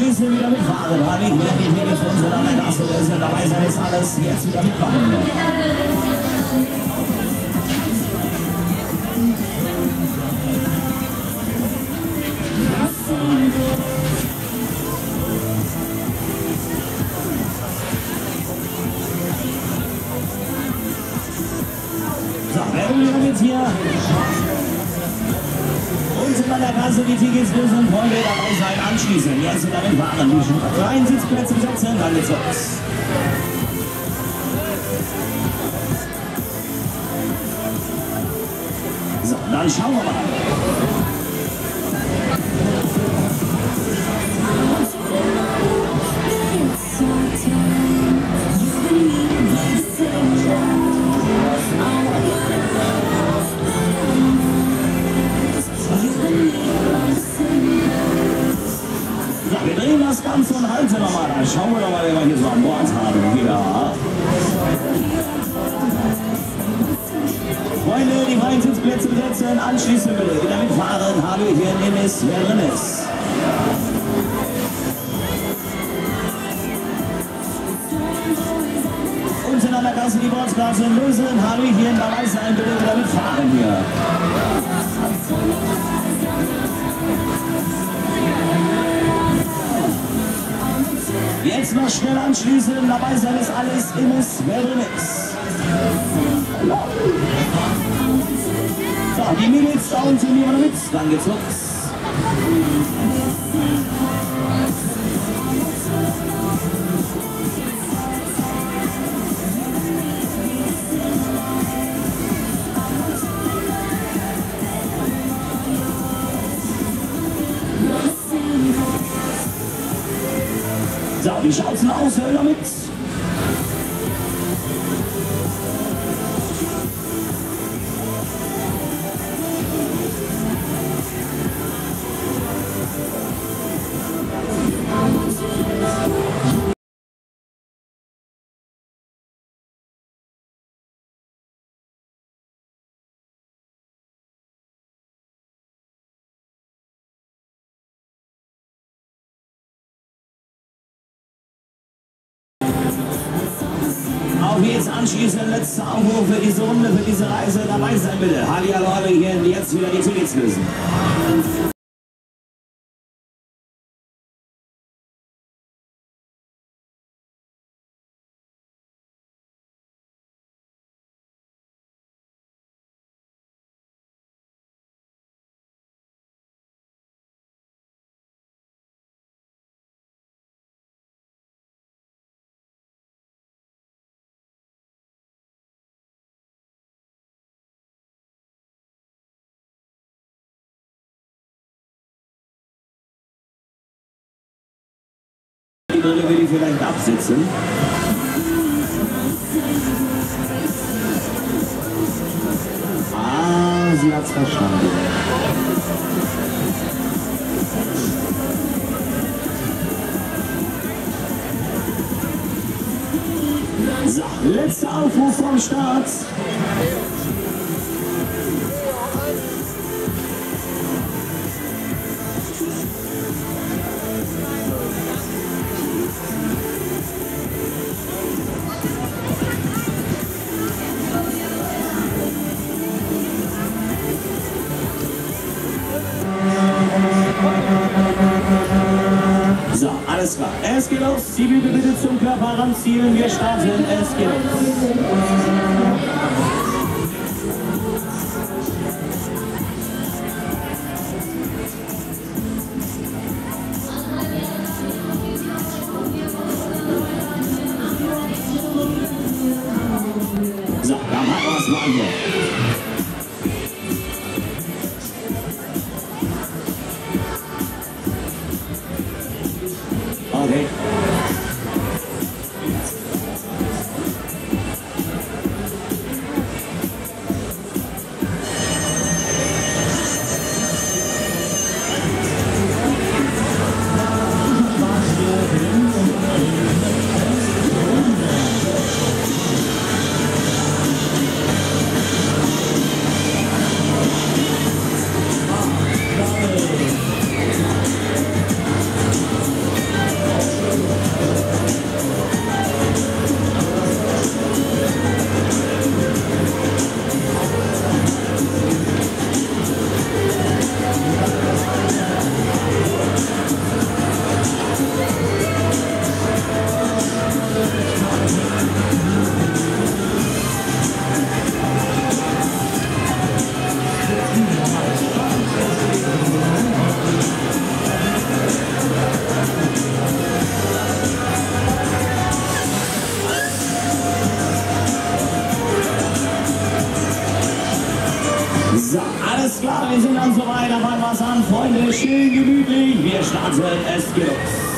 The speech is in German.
anschließend wieder mitfahren. Habe ich mir die Tickets für unsere Landgasse. Das ist ja dabei sein, ist alles jetzt wieder mitfahren. So, wer will mit hier? Unten an der Kasse die Tickets lösen, Freunde dabei sein, anschließen. Jetzt wieder mitfahren. Die freien Sitzplätze besetzen, dann geht's los. So, dann schauen wir mal. Das Ganze und halten nochmal. Dann schauen wir doch mal, wer wir hier so an Bord haben. Wieder. Freunde, die freien Sitzplätze besetzen, anschließend bitte wieder mitfahren. Hier Nemes, wer drin ist. Unten an der Kasse die Bordskarte lösen. Habe ich hier dabei sein, bitte wieder mitfahren hier. Jetzt noch schnell anschließen, dabei sein ist alles im wer drin ist. So, die Mädels unten, die machen mit, dann geht's los. Wie schaut's aus, hör damit? Auch jetzt anschließend letzter Aufruf für diese Runde, für diese Reise. Dabei sein bitte. Hallihallo, alle hier jetzt wieder die Tickets lösen. Die will ich vielleicht absitzen. Ah, sie hat's verstanden. So, letzter Aufruf vom Start. So, alles klar. Es geht los. Die Bügel bitte zum Körper ranziehen. Wir starten. Es geht los. So, dann machen wir es mal hier. Schön gemütlich. Wir starten, es geht los.